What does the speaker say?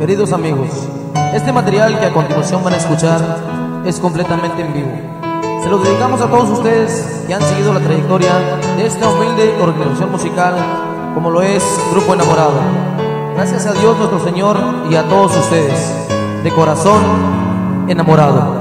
Queridos amigos, este material que a continuación van a escuchar es completamente en vivo. Se lo dedicamos a todos ustedes que han seguido la trayectoria de esta humilde organización musical como lo es Grupo Enamorado. Gracias a Dios nuestro Señor y a todos ustedes, de corazón enamorado.